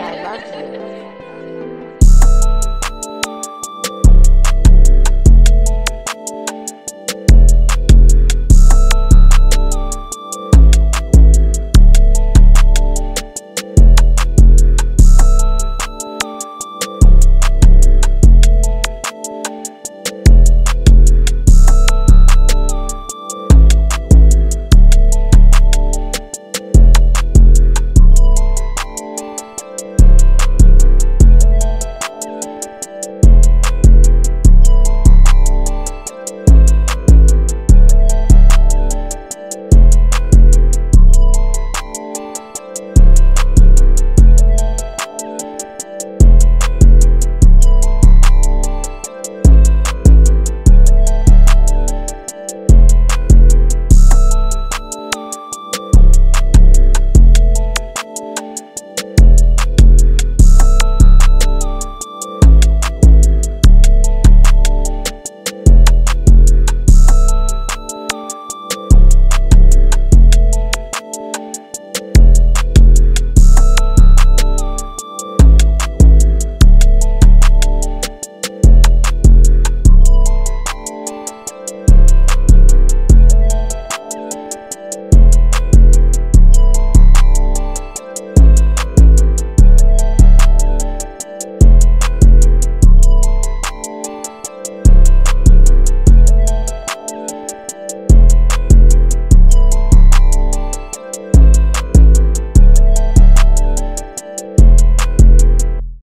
I love you.